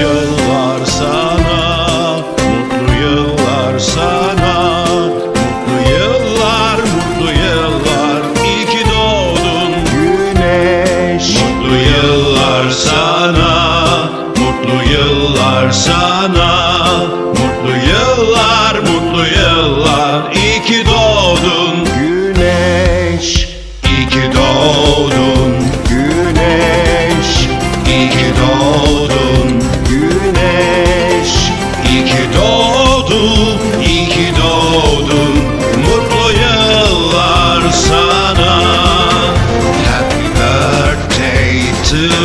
yıllar sana Mutlu yıllar sana. Mutlu yıllar, mutlu yıllar. İyi ki doğdun. Güneş. Mutlu yıllar sana Mutlu yıllar sana. Mutlu yıllar, mutlu yıllar. İyi ki doğdun. to